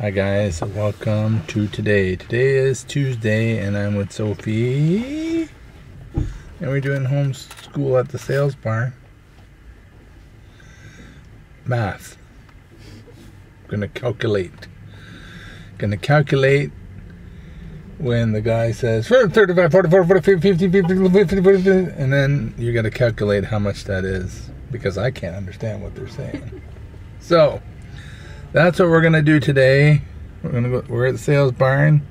Hi guys, welcome to today. Today is Tuesday and I'm with Sophie. And we're doing homeschool at the sales barn. Math. I'm Gonna calculate. Gonna calculate when the guy says 35, 44, 45, 50, 50, 50, 50, and then you gotta calculate how much that is because I can't understand what they're saying. so, that's what we're gonna do today. We're gonna go. We're at the sales barn.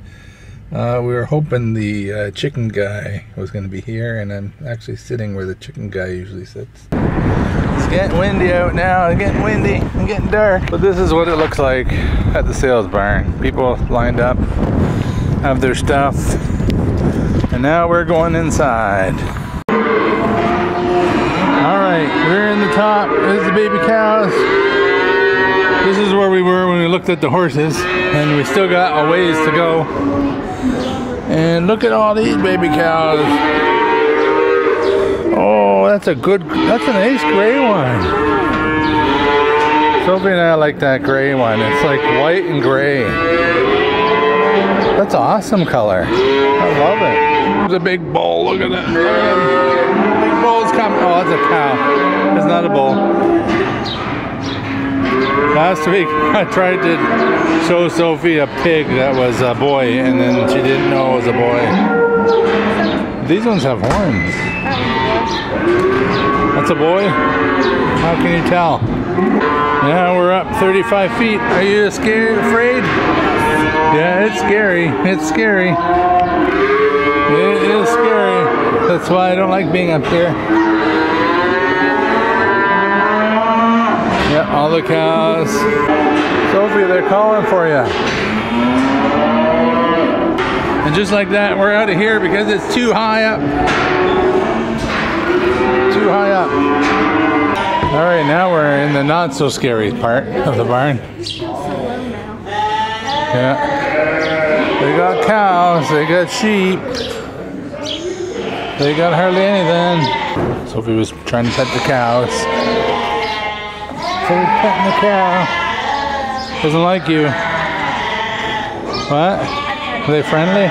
Uh, we were hoping the uh, chicken guy was gonna be here, and I'm actually sitting where the chicken guy usually sits. It's getting windy out now. It's getting windy. and getting dark. But this is what it looks like at the sales barn. People lined up, have their stuff, and now we're going inside. All right, we're in the top. There's the baby cows. This is where we were when we looked at the horses, and we still got a ways to go. And look at all these baby cows. Oh, that's a good, that's a nice gray one. Sophie and I like that gray one. It's like white and gray. That's awesome color. I love it. A big bull. Look at that. Big bull's coming. Oh, that's a cow. It's not a bull. Last week I tried to show Sophie a pig that was a boy and then she didn't know it was a boy. These ones have horns. That's a boy? How can you tell? Yeah, we're up 35 feet. Are you scared, afraid? Yeah, it's scary. It's scary. It is scary. That's why I don't like being up here. All the cows. Sophie, they're calling for you. And just like that, we're out of here because it's too high up. Too high up. All right, now we're in the not so scary part of the barn. Yeah. They got cows, they got sheep. They got hardly anything. Sophie was trying to pet the cows. Petting the cow. Doesn't like you. What? Are they friendly?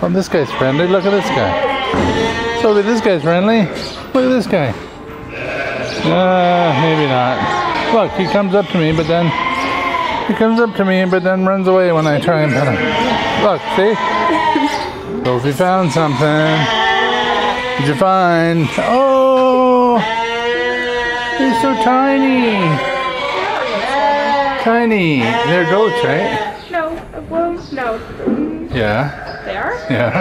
Oh, this guy's friendly. Look at this guy. So this guy's friendly. Look at this guy. Uh, maybe not. Look, he comes up to me, but then he comes up to me, but then runs away when I try and pet him. Look, see? Sophie found something. Did you find? Oh! They're so tiny. Tiny. They're goats, right? No, well, no. Yeah. They are? Yeah.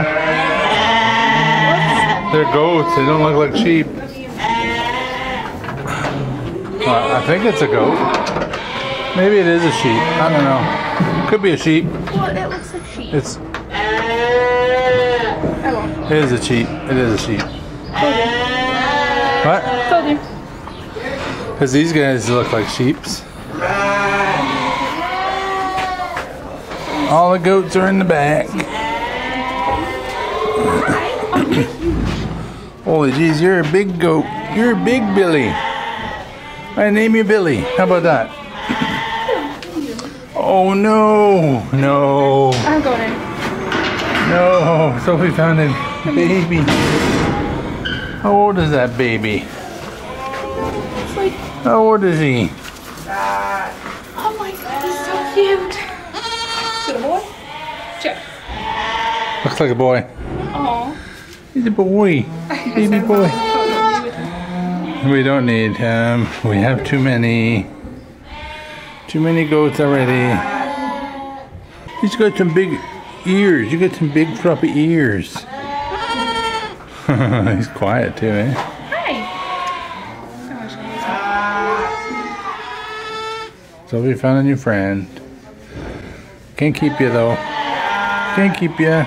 They're goats. They don't look like sheep. Uh, I think it's a goat. Maybe it is a sheep. I don't know. Could be a sheep. Well, it looks like sheep. It's it is a sheep. It is a sheep. What? Told you. Because these guys look like sheeps. All the goats are in the back. Holy jeez, you're a big goat. You're a big Billy. I name you Billy. How about that? Oh no, no, I'm going in. no. Sophie found a baby. How old is that baby? It's like, How old is he? oh my god, he's so cute. Is it a boy? Check. Looks like a boy. Aw. He's a boy. Baby boy. Oh, with him. We don't need him. We have too many. Too many goats already. He's got some big ears. You got some big floppy ears. He's quiet too, eh? Hi. Oh, So we found a new friend. Can't keep you though. Can't keep you.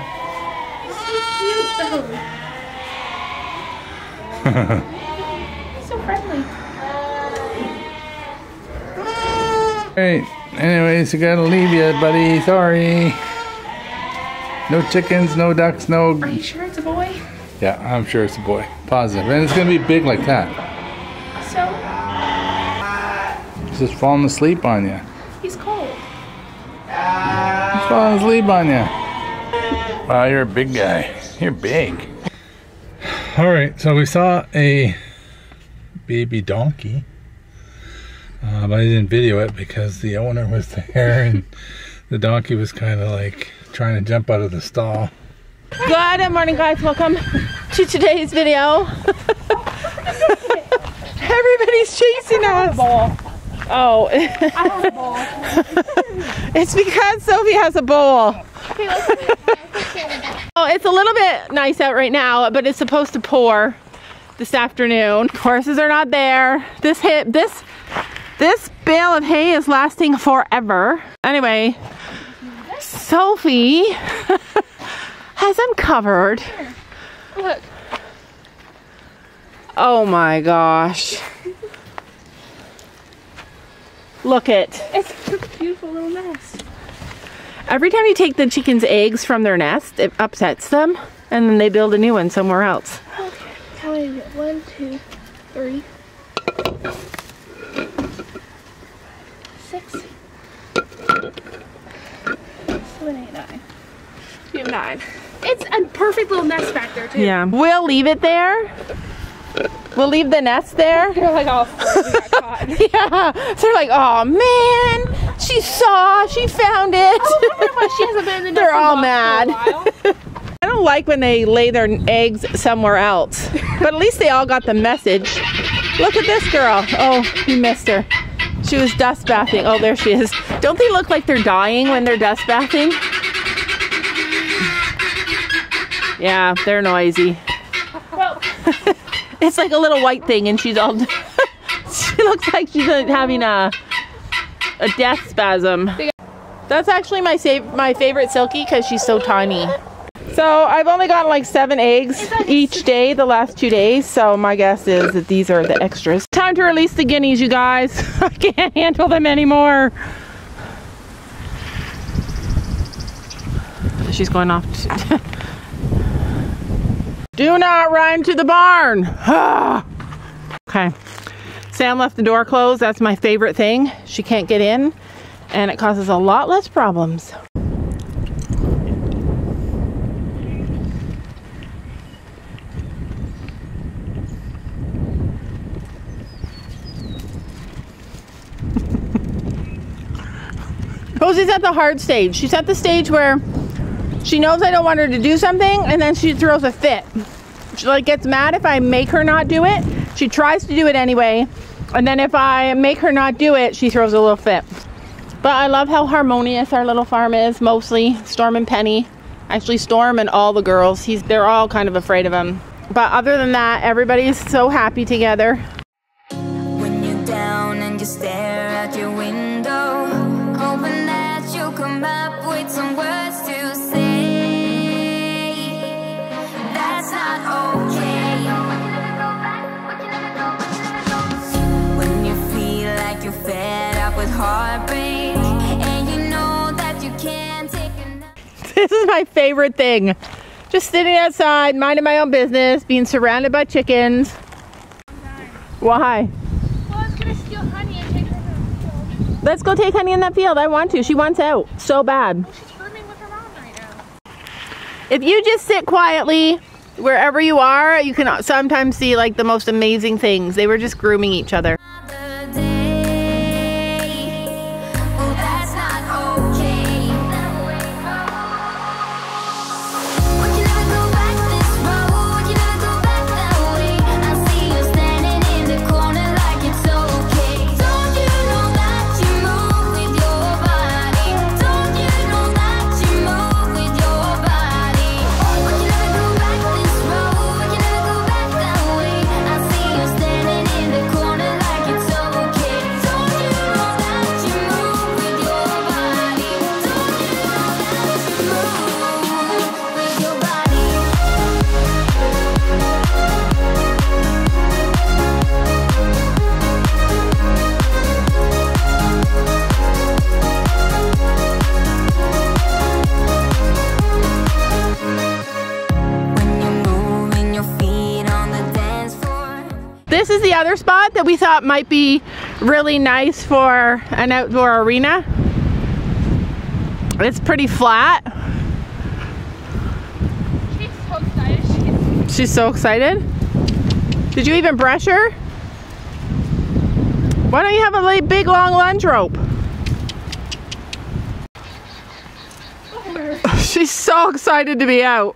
so cute. He's so friendly. Alright, anyways, I gotta leave you, buddy. Sorry. No chickens, no ducks, no. Are you sure it's a boy? Yeah, I'm sure it's a boy. Positive. And it's gonna be big like that. Just falling asleep on you. Fall asleep on you. Wow, you're a big guy. You're big. All right, so we saw a baby donkey. Uh, but I didn't video it because the owner was there and the donkey was kind of like trying to jump out of the stall. Good morning, guys. Welcome to today's video. Everybody's chasing us. Oh, it's because Sophie has a bowl. oh, it's a little bit nice out right now, but it's supposed to pour this afternoon. Horses are not there. This hit this this bale of hay is lasting forever. Anyway, Sophie has uncovered. covered. Look. Oh my gosh. Look at it. It's a beautiful little nest. Every time you take the chicken's eggs from their nest, it upsets them, and then they build a new one somewhere else. Okay. How many? is it? One, two, three, six, seven, eight, nine. You have nine. It's a perfect little nest back there too. Yeah. We'll leave it there. We'll leave the nest there. They're like oh, we got caught. Yeah. So they're like, oh man, she saw, she found it. I wonder why she hasn't been in the They're all mad. For a while. I don't like when they lay their eggs somewhere else, but at least they all got the message. Look at this girl. Oh, you missed her. She was dust bathing. Oh, there she is. Don't they look like they're dying when they're dust bathing? Yeah, they're noisy. It's like a little white thing, and she's all. she looks like she's having a a death spasm. That's actually my my favorite Silky because she's so tiny. So I've only gotten like seven eggs each day the last two days. So my guess is that these are the extras. Time to release the guineas, you guys. I can't handle them anymore. She's going off. Do not run to the barn. okay. Sam left the door closed. That's my favorite thing. She can't get in, and it causes a lot less problems. Rosie's at the hard stage. She's at the stage where she knows I don't want her to do something, and then she throws a fit. She like gets mad if I make her not do it. She tries to do it anyway, and then if I make her not do it, she throws a little fit. But I love how harmonious our little farm is. Mostly Storm and Penny, actually Storm and all the girls. He's they're all kind of afraid of him. But other than that, everybody's so happy together. This is my favorite thing. Just sitting outside, minding my own business, being surrounded by chickens. Why? well, I was gonna steal honey and take her to the field. Let's go take honey in that field. I want to. She wants out so bad. She's grooming with her mom right. If you just sit quietly wherever you are, you can sometimes see like the most amazing things. They were just grooming each other. Other spot that we thought might be really nice for an outdoor arena. It's pretty flat. She's so excited. She's so excited. Did you even brush her? Why don't you have a big long lunge rope? She's so excited to be out.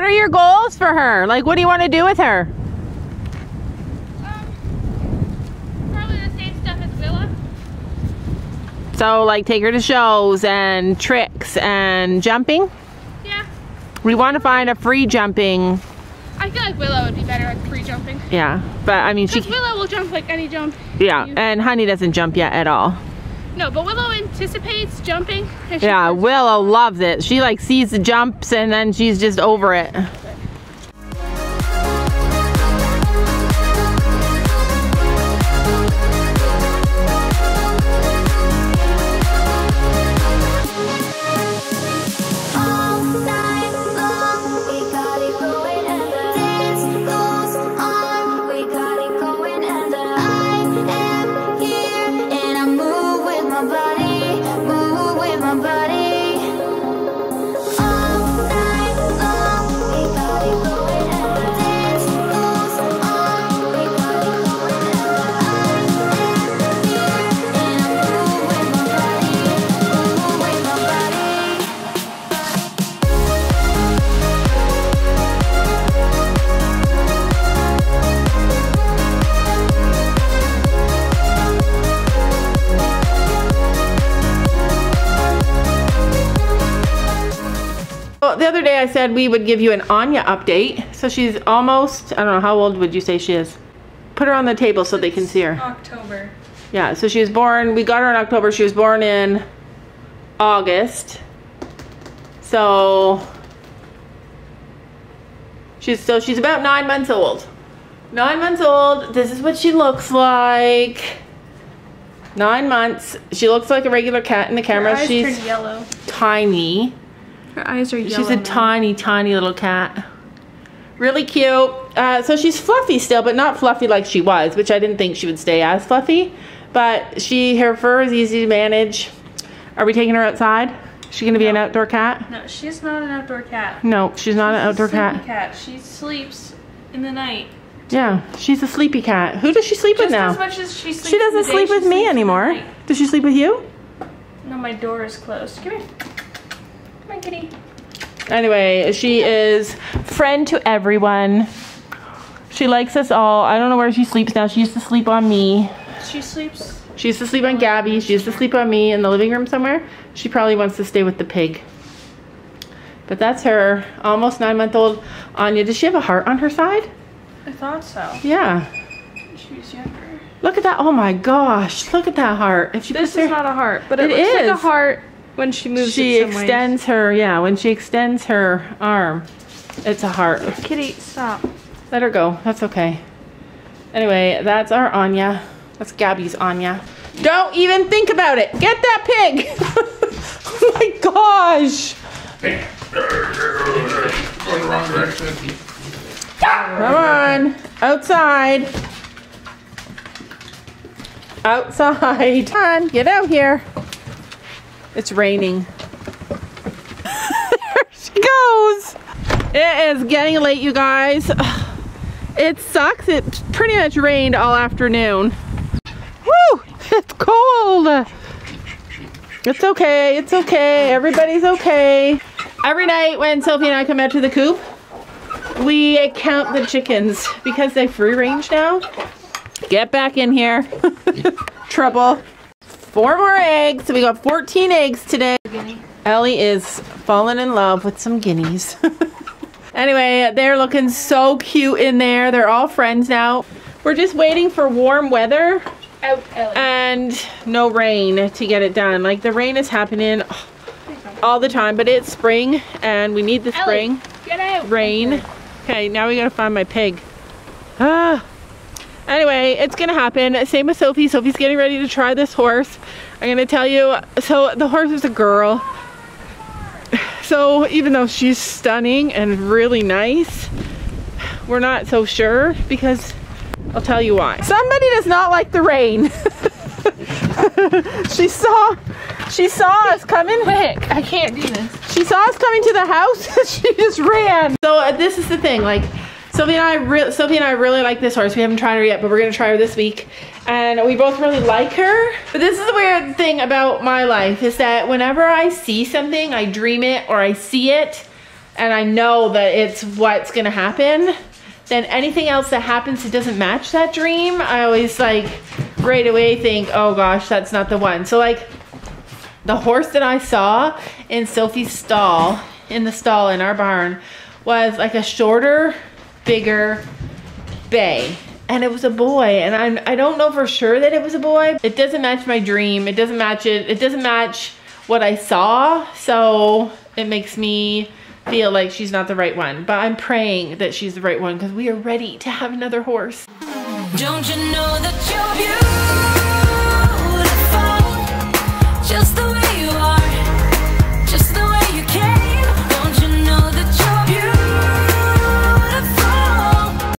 What are your goals for her? Like, what do you want to do with her? um, probably the same stuff as Willow. So, like, take her to shows and tricks and jumping. Yeah. We want to find a free jumping. I feel like Willow would be better at free jumping. Yeah, but I mean, she. Because Willow will jump like any jump. Yeah, and Honey doesn't jump yet at all. No, but Willow anticipates jumping. Yeah, Willow loves it. She like sees the jumps and then she's just over it. The other day I said we would give you an Anya update. So she's almost, I don't know, how old would you say she is? Put her on the table so they can see her. October. Yeah, so she was born, we got her in October. She was born in August. So she's so she's about nine months old. Nine months old. This is what she looks like. Nine months. She looks like a regular cat in the camera. Her eyes She's yellow. tiny. Her eyes are yellow. She's a now. tiny, tiny little cat. Really cute. Uh, so she's fluffy still, but not fluffy like she was, which I didn't think she would stay as fluffy. But she, her fur is easy to manage. Are we taking her outside? Is she gonna be an outdoor cat? No, she's not an outdoor cat. No, she's not an She's a outdoor sleepy cat. cat. She sleeps in the night. Yeah, she's a sleepy cat. Who does she sleep with now? as much as she sleeps She doesn't day, sleep she with me sleeps in the anymore. Does she sleep with you? No, my door is closed. Come here. Kitty. Anyway, she is friend to everyone. She likes us all. I don't know where she sleeps now. She used to sleep on me. She sleeps. She used to sleep on Gabby. She used to sleep on me in the living room somewhere. She probably wants to stay with the pig. But that's her almost nine month old Anya. Does she have a heart on her side? I thought so. Yeah. She was younger. Look at that. Oh my gosh. Look at that heart. If she This puts her, is not a heart, but it, It looks like a heart when she moves she ways. extends her, yeah, when she extends her arm, it's a heart. Kitty, stop. Let her go. That's okay. Anyway, that's our Anya. That's Gabby's Anya. Don't even think about it. Get that pig. oh my gosh. Come on. Outside. Outside. Come on, get out here. It's raining. there she goes. It is getting late, you guys. It sucks. It pretty much rained all afternoon. Woo! It's cold. It's okay. It's okay. Everybody's okay. Every night when Sophie and I come out to the coop, we count the chickens because they free range now. Get back in here. Trouble. Four more eggs. So we got 14 eggs today. Ellie is falling in love with some guineas. anyway, they're looking so cute in there. They're all friends now. We're just waiting for warm weather Out, and no rain to get it done. Like the rain is happening all the time, but it's spring and we need the Ellie, spring Get out. rain. Okay, now we gotta find my pig. Ah. Anyway, it's gonna happen. Same with Sophie. Sophie's getting ready to try this horse. I'm gonna tell you. So the horse is a girl. So even though she's stunning and really nice, we're not so sure because I'll tell you why. Somebody does not like the rain. she saw, she saw us coming. Quick, I can't do this. She saw us coming to the house. she just ran. So uh, this is the thing, like Sophie and I, re- Sophie and I really like this horse. We haven't tried her yet, but we're gonna try her this week, and we both really like her. But this is the weird thing about my life is that whenever I see something, I dream it or I see it, and I know that it's what's gonna happen. Then anything else that happens that doesn't match that dream, I always like right away think, oh gosh, that's not the one. So like the horse that I saw in Sophie's stall, in the stall in our barn, was like a shorter, bigger bay. And it was a boy. And I'm, I don't know for sure that it was a boy. It doesn't match my dream. It doesn't match it. It doesn't match what I saw. So it makes me feel like she's not the right one. But I'm praying that she's the right one because we are ready to have another horse. Don't you know that?